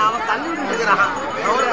அவன் தள்ளி விட்டுக்கிறான் அவரு